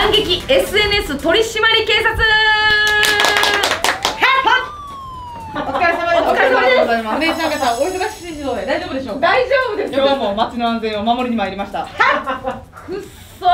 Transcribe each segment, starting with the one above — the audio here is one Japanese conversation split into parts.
反撃 SNS 取締警察お疲れ様です。お疲れ様ですございます。お姉さん方、お忙しい指導で大丈夫でしょうか？大丈夫です今日も街の安全を守りに参りました。くっそー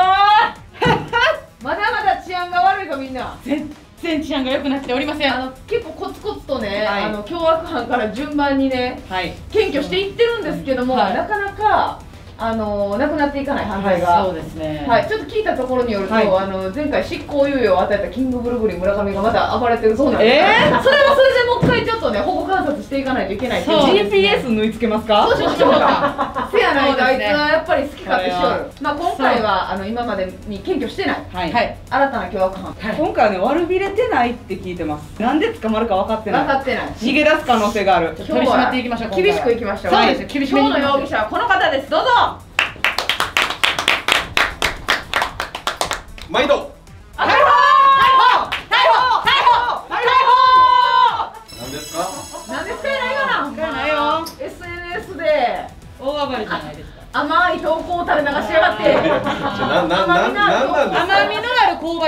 まだまだ治安が悪いかみんな全然治安が良くなっておりません。あの結構コツコツとね、はいあの凶悪犯から順番にねはい。検挙していってるんですけども、はいなかなかあのなくなっていかない犯罪が、そうですね。はい、ちょっと聞いたところによると、はい。あの前回執行猶予を与えたキングブルブリン村上がまだ暴れてるそうなんです、えそれはそれでもう一回ちょっとね保護観察していかないといけないっていう。そう。GPS GPS 縫い付けますか？そうしましょうか。せ やないとあいつそうですね。はやっぱり好き勝手しよこれはるまあ今回はあの今までに検挙してない。はい。はい。新たな凶悪犯。今回はね、悪びれてないって聞いてます。なんで捕まるか分かってない。分かってない。逃げ出す可能性がある。今日は取り締まっていきましょう今回は。厳しくいきましょう。そうです厳しめに。今日の容疑者はこの方です。どうぞ。毎度。逮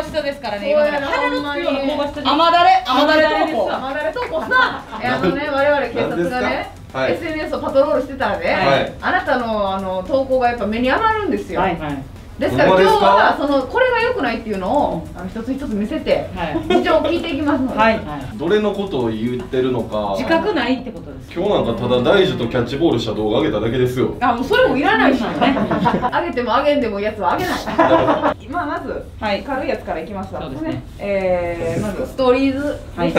ばしさですからね今から鼻のつくような香ばしさ。で甘だれ、甘だれ投稿。甘だれ投稿さえあのね我々警察がねはい。SNS をパトロールしてたらね、はい。あなたのあの投稿がやっぱ目に余るんですよ、はいはい。ですから今日はそのこれが良くないっていうのをあの一つ一つ見せてはい。事情を聞いていきますので、はい。どれのことを言ってるのか。自覚ないってことです今日なんかただ大樹とキャッチボールした動画上げただけですよ。あもうそれもいらないしね。あげてもあげんでもいいやつはあげない。まあまず、はい。軽いやつからいきますわ。そうですね。えー、まずストーリーズ。はい。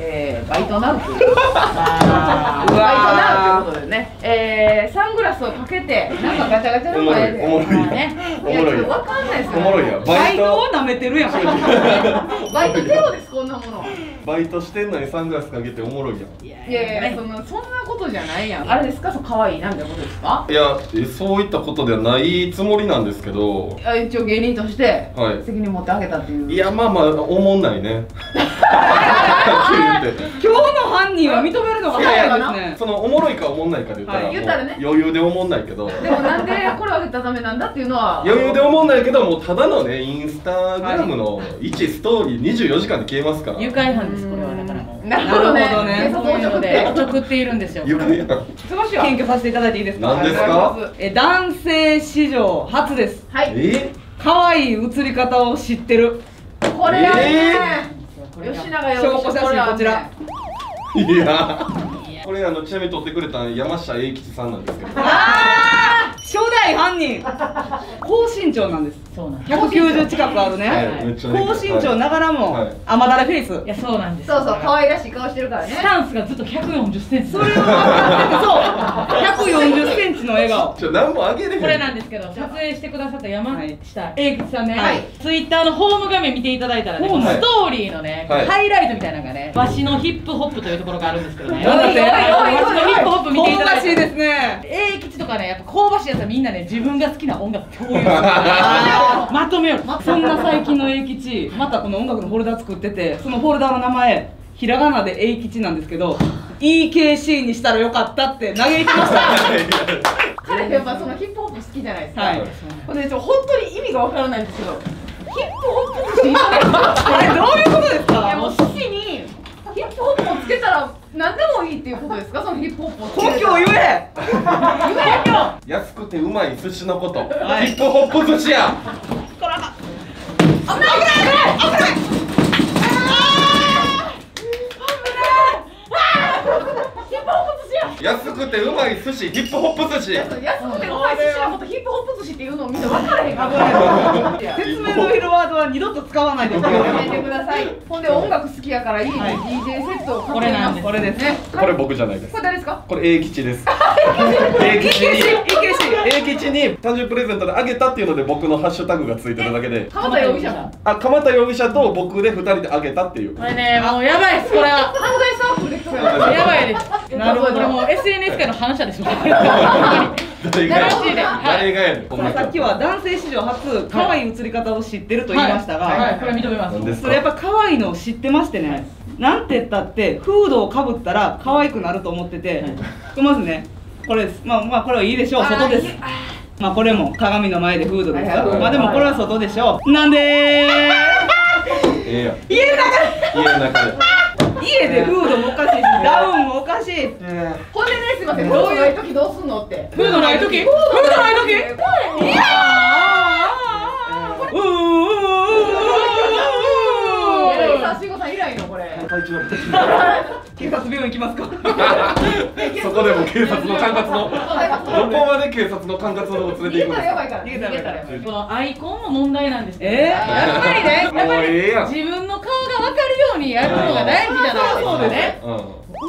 えー、バイトナウという。バイトナウということでね、えー、サングラスをかけてなんかガチャガチャの前で。ねおもろいわかんないですよ。おもろいやババイイトをト舐めてるやん。バイトテロですこんなもの。バイトしてんのにサングラスかけておもろいやん。いやいやそんなそんなことじゃないやん。あれですか？そう可愛いなみたいなことですか？いやえそういったことではないつもりなんですけど。あ一応芸人としてはい。責任持ってあげたっていう。いやまあまあおもんないね。今日の犯人は認めるのが早いですね。そのおもろいかおもんないかで言ったら、はい言ったらね。もう余裕でおもんないけど。でもなんでこれをあげたらダメなんだっていうのは余裕でおもんないけどもうただのねインスタグラムの1ストーリー24時間で消えますから。誘拐犯ですこれは。だからもう。なるほどね。なるほどね。警察をちょっとで。おちょくっているんですよ。ゆかやん。過ごしよう。検挙させていただいていいですか？何ですか？え男性史上初です。はい。え？可愛い映り方を知ってる。これはね、吉永証拠写真こちら。いや。これあのちなみに撮ってくれた山下英吉さんなんですけど。ああ、初代犯人。高身長なんです。そうなんです。190近くあるね。はい。高身長ながらも、はい。甘だれフェイス。いやそうなんです。そうそう可愛らしい顔してるからね。スタンスがずっと140センチ。それを分かってて、そう。140センチの笑顔。ちょ何もあげれへん。これなんですけど撮影してくださった山はい。下英吉さんね、はい。ツイッターのホーム画面見ていただいたらね、はいストーリーのね、はい。ハイライトみたいなのがねわしのヒップホップというところがあるんですけどね。わしのヒップホップ見ていただいて香ばしいですね。英吉とかねやっぱ香ばしいやつはみんなね自分が好きな音楽共有 まとめよるそんな最近の英吉、またこの音楽のフォルダ作ってて、そのフォルダの名前、ひらがなで英吉なんですけど、EKC にしたらよかったって嘆いてました。彼 やっぱそのヒップホップ好きじゃないですか、はい。ほんでちょ本当に意味がわからないんですけどヒップホップ寿司あれどういうことですいやかもうにヒップホップをつけたら何でもいいっていうことですか？そのヒップホップを。根拠を言え！言えよ！安くてうまい寿司のこと、はい。ヒップホップ寿司や安くてうまい寿司ヒップホップ寿司。安くてうまい寿司のことヒップホップ寿司っていうのをみんな分からへん説明のいるワードは二度と使わないで。くだやさいめてください。ほんで音楽好きやからいい、はい DJ セットをこれなんです。これですね。これ僕じゃないです。これ誰ですか？これ英吉です。英吉。に。英吉。に誕生日プレゼントであげたっていうので僕のハッシュタグがついてるだけで。鎌田容疑者。あ鎌田容疑者と僕で2人であげたっていう。これねもうやばいです。これはやばいです。なるほど。これもう SNS 界の反射ですよ 誰がやマジ で。誰がやねんこんなさっきは男性史上初可愛い映り方を知ってると言いましたが、はい。はい。これ認めます。何ですそれやっぱ可愛いのを知ってましてね、なんて言ったってフードをかぶったら可愛くなると思ってて、まずねこれです。まあまあこれはいいでしょう。外です。まあこれも鏡の前でフードですはいはい。よまあでもこれは外でしょう。なんで ええやん家の中家の中で家でフードもおかしいしダウンもおかしいほんでねすいませんどういう？時どうすんのって。フードない時？フードない時？いやうーうーうー。う慎吾さん以来のこれ？体調悪い警察病院行きますか？そこでも警察の管轄の。どこまで警察の管轄のを連れていくんですか？逃げたらやばいから逃げたらやばいこのアイコンも問題なんですけど。えやっぱりねやっぱり自分の顔が分かるにやるのが大事じゃないですかね。う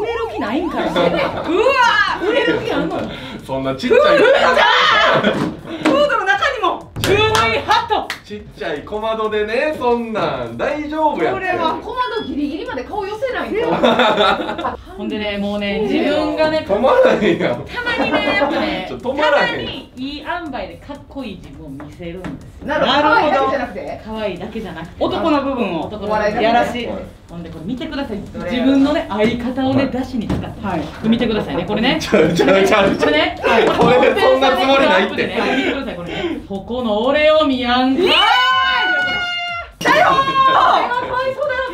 売れる気ないん。からねうわ売れる気あんのんそんなちっちゃい。フードの中にも。UV ハット。ちっちゃい小窓でねそんなん。大丈夫やって。これはコマンドギリギリまで顔寄せないと ほんでねもうね自分がね止まらへんやん。たまにねやっぱねちょた止まらへん。まにいい塩梅でかっこいい自分を見せるんですよ。なるほど。可愛いだけじゃなくて可愛いだけじゃなくて。男の部分を。男のお笑いだけやらしい。はいほんでこれ見てください。自分のね相方をね出しに使って。はい。見てくださいね。これね。ちゃうちゃうちゃうこれね。これそんなつもりないって。ね。見てください。これね。ここの俺を見やんか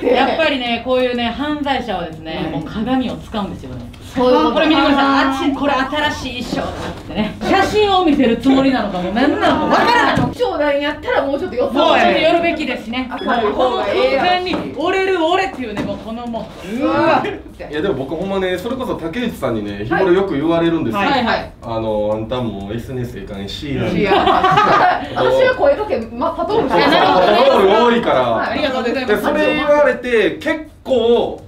やっぱりねこういうね犯罪者はですね、もう鏡を使うんですよねそういうこれ見てください。あっちこれ新しい衣装だってね。写真を見せるつもりなのかも。う何なのかわからない。長男やったらもうちょっと寄せもうちょっとやね寄るべきですしね。明るい方がええやん。完全に折れる俺っていうねもうこのもううわ。いやでも僕ほんまねそれこそ竹内さんにね日頃よく言われるんですよ、はい。はい。はいあのあんたも SNS いかんし私は声かけ、ま、パトローる。パトロール多いから、はい。ありがとうございます。でそれ言われて結構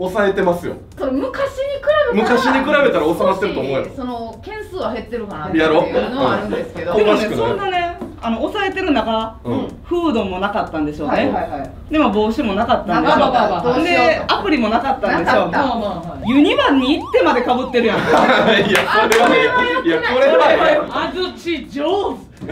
抑えてますよ。昔に比べたら昔に比べたら収まってると思うよ。その件数は減ってるかなっていやろう。のはあるんですけど。でもねそんなねあの抑えてる中うん。フードもなかったんでしょうはいねはいはい。でも帽子もなかったんでしょう。うでアプリもなかったんでしょなかった。まあまあはいユニバに行ってまでかぶってるやん。いやそれはねいやこれはあずち上手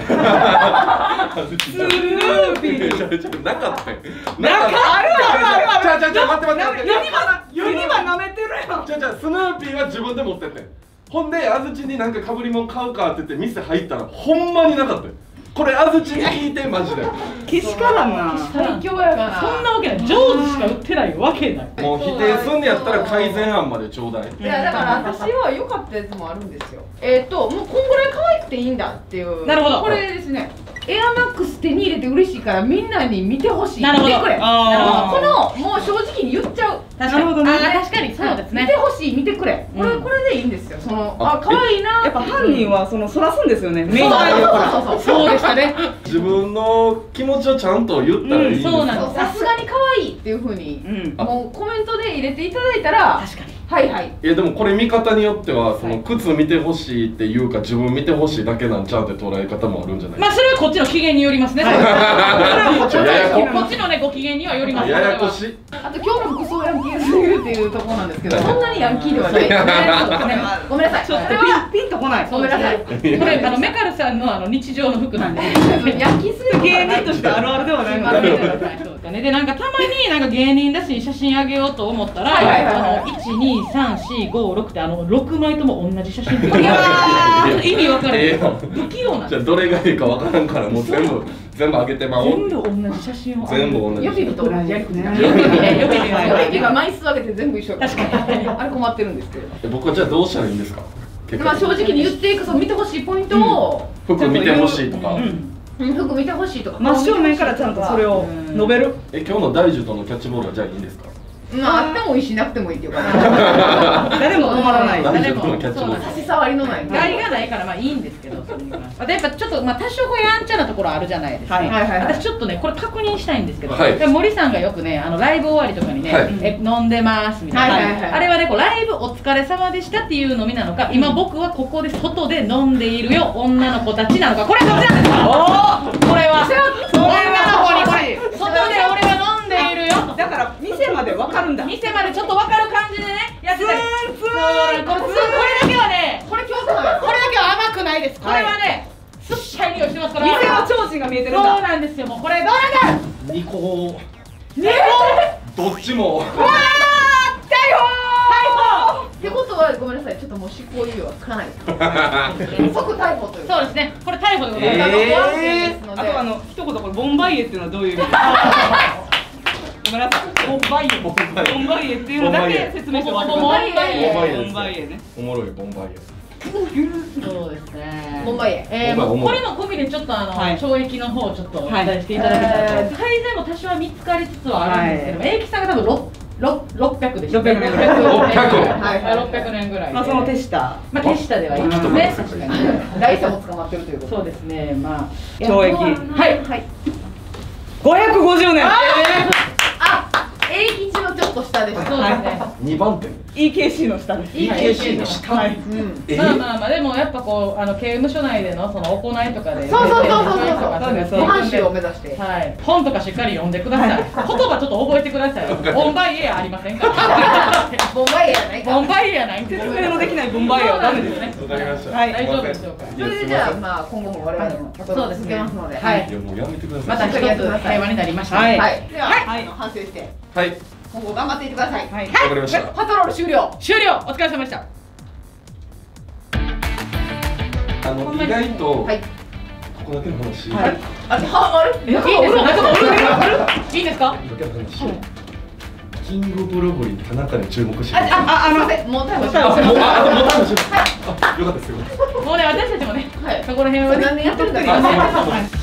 スルーピーなかったよなかあるあるあるあるちゃうちゃうちゃう待って待って待ってユニバ舐めてるやんじゃあじゃあスヌーピーは自分で持ってってほんで安土になんかかぶり物買うかって言って店入ったらほんまになかったよこれ安土に聞いてマジでけしからんな最強やがなそんなわけない上手しか売ってないわけないもう否定すんねやったら改善案までちょうだいいやだから私は良かったやつもあるんですよえっ、ともうこんぐらい可愛くていいんだっていうなるほどこれですねエアマックス手に入れて嬉しいからみんなに見てほしい。なるほど。見てくれ。あー。もうこのもう正直に言っちゃう。確なるほどね。あー確かに。そうですね。見てほしい見てくれ。これ、うん。これでいいんですよ。そのああ可愛いなやっぱ犯人はそのそらすんですよね。メインそうがそうそうそう。そうでしたね。自分の気持ちをちゃんと言ったらいいんですよ。うんそうなんそうさすがに可愛いっていうふうにうん。もうコメントで入れていただいたら確かにはいはい。いやでもこれ見方によってはその靴見てほしいっていうか自分見てほしいだけなんちゃうって捉え方もあるんじゃない？まあそれはこっちの機嫌によりますね。ここっちのねご機嫌にはよりますややこしい。あと今日の服装ヤンキーすぎるっていうところなんですけどそんなにヤンキーではないごめんなさい。ちょっとそれはピンとこない。ごめんなさい。これあのメカルさんのあの日常の服なんでヤンキーすぎる芸人としてあるあるではない。のでですかねでなんかたまになんか芸人だし写真あげようと思ったらはい。はいはいはいあの12345ってあの6枚とも同じ写真いや意味分かるええやん不器用なじゃあどれがいいかわからんからもう全部全部あげてまおう全部同じ写真を全部同じ予備日と同じやり口ね予備日ね予備日が枚数上げて全部一緒確かにあれ困ってるんですけど僕はじゃあどうしたらいいんですかまあ正直に言っていくそう見てほしいポイントを、服見てほしいとか、うん服見てほしいとか真正面からちゃんとそれを述べるえ今日の大樹とのキャッチボールはじゃあいいんですかまああってもいいしなくてもいいっていうか 誰も困らない。大樹とのキャッチボール？そう差し障りのない害がないからまあいいんですけどまあやっぱちょっとまあ多少こうやんちゃなところあるじゃないですか、はいはいは私ちょっとねこれ確認したいんですけど、はい。で森さんがよくねあのライブ終わりとかにね、はい。え飲んでますみたいな、はいはいはい。あれはねこうライブお疲れ様でしたっていう飲みなのか、今僕はここで外で飲んでいるよ女の子たちなのかこれどっちなんですか？これは女の子にこれ外で俺は飲んでいるよとだから店までわかるんだ。店までちょっと分かる感じでねやってた。りこれこれだけはねこれ今日これだけは甘くない？ですこれはね、すっぱい匂いしてますから。店の提灯が見えてるそんだ。うなんですよ。もうこれどうなんだニコ猫どっちも。ってことははごめんなさいちょっともう執行猶予はつかない。で す即逮捕というそうですね。これ逮捕でございます、えー？あとあの一言これボンバイエっていうのはどういう意味？ごめんなさい。ボンバイエボンバイエボンバイエってい。うのだけ説明して終わってください。ボンバイエボンバイエねおもろい。ボンバイエそうですねボンバイエえー、これも込みでちょっとあの、はい。懲役の方をちょっとお伝えしていただきたいと、えー改善も多少は見つかりつつはあるんですけども、永吉さんが多分ろろ600でした600年ぐらい。600年ぐらいはい。はい600年ぐらい。まあその手下まあ手下ではい。ますね待って確かに来世も捕まってるとい。うことそうですねまあ懲役はいはい550年あ永吉のちょっと下でしたそうですね、二番手 EKC の下です。EKC の下。はい。うん。えまあまあまあでもやっぱこうあの刑務所内でのその行いとかで。そうそうそうそうそうそう。で。す模範囚を目指して。はい、本とかしっかり読んでください。言葉ちょっと覚えてください。ボンバイエありませんか？ら。ボンバイエやないか。ボンバイエやない。説明のできないボンバイエはダメですね。わかりました。はい。大丈夫でしょうか？それでじゃあまあ今後も我々もそうですね。続けますので。ははい。いやもうやめてくだまたさい一つ平和になりました。はい。はい。では反省して。はい。今後頑張っていってください。はい。わかりました。パトロール終了。終了。お疲れ様でした。あの意外とはい。ここだけの話。はい。あはあれ？いいですか？中もおる？んですか。い。いですか？キングオブロボリー田中に注目してあああすいません。もうもうあもう逮捕しようあよかったですよ。もうね私たちもね、はい。そこら辺はね。何年やってるんだはい。か